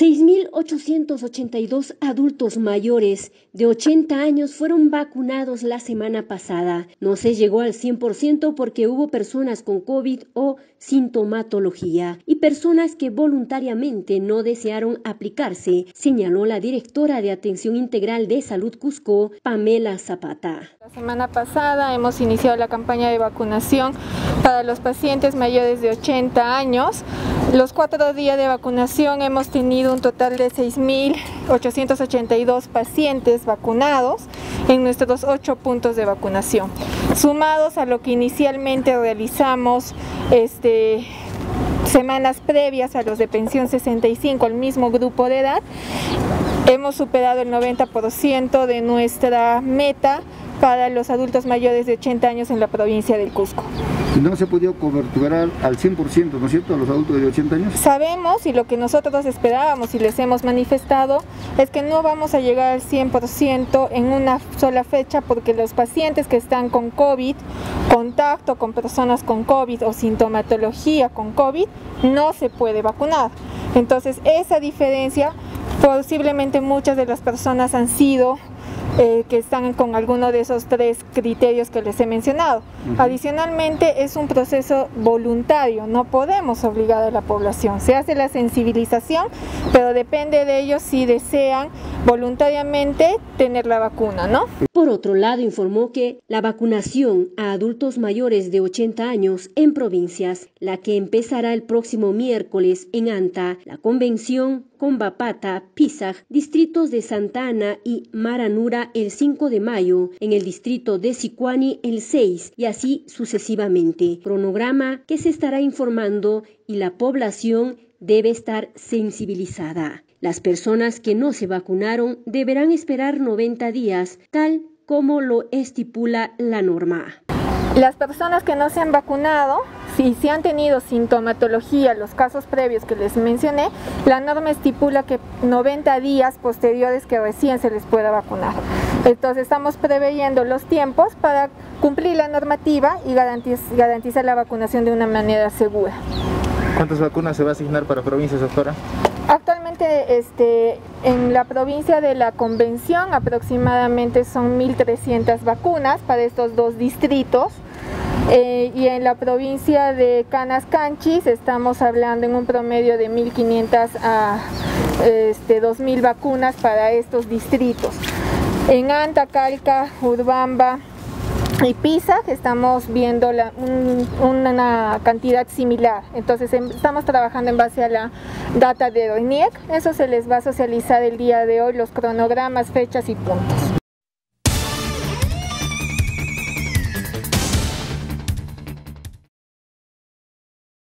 6.882 adultos mayores de 80 años fueron vacunados la semana pasada. No se llegó al 100% porque hubo personas con COVID o sintomatología y personas que voluntariamente no desearon aplicarse, señaló la directora de Atención Integral de Salud Cusco, Pamela Zapata. La semana pasada hemos iniciado la campaña de vacunación para los pacientes mayores de 80 años. Los cuatro días de vacunación hemos tenido un total de 6.882 pacientes vacunados en nuestros ocho puntos de vacunación, sumados a lo que inicialmente realizamos este, semanas previas a los de pensión 65, el mismo grupo de edad, hemos superado el 90% de nuestra meta para los adultos mayores de 80 años en la provincia del Cusco. No se ha podido coberturar al 100%, ¿no es cierto?, a los adultos de 80 años. Sabemos y lo que nosotros esperábamos y les hemos manifestado es que no vamos a llegar al 100% en una sola fecha porque los pacientes que están con COVID, contacto con personas con COVID o sintomatología con COVID, no se puede vacunar. Entonces esa diferencia, posiblemente muchas de las personas han sido eh, que están con alguno de esos tres criterios que les he mencionado. Adicionalmente es un proceso voluntario, no podemos obligar a la población. Se hace la sensibilización, pero depende de ellos si desean voluntariamente tener la vacuna, ¿no? Por otro lado, informó que la vacunación a adultos mayores de 80 años en provincias, la que empezará el próximo miércoles en Anta, la convención Combapata, Pisag, distritos de Santa Ana y Maranura el 5 de mayo, en el distrito de Sicuani el 6 y así sucesivamente. Cronograma que se estará informando y la población debe estar sensibilizada. Las personas que no se vacunaron deberán esperar 90 días, tal como lo estipula la norma. Las personas que no se han vacunado si se han tenido sintomatología, los casos previos que les mencioné, la norma estipula que 90 días posteriores que recién se les pueda vacunar. Entonces estamos preveyendo los tiempos para cumplir la normativa y garantizar la vacunación de una manera segura. ¿Cuántas vacunas se va a asignar para provincias, doctora? Actualmente este, en la provincia de la Convención aproximadamente son 1.300 vacunas para estos dos distritos. Eh, y en la provincia de Canas Canchis estamos hablando en un promedio de 1.500 a este, 2.000 vacunas para estos distritos. En Anta, Calca, Urbamba y Pisa estamos viendo una cantidad similar. Entonces em, estamos trabajando en base a la data de OINIEC. Eso se les va a socializar el día de hoy, los cronogramas, fechas y puntos.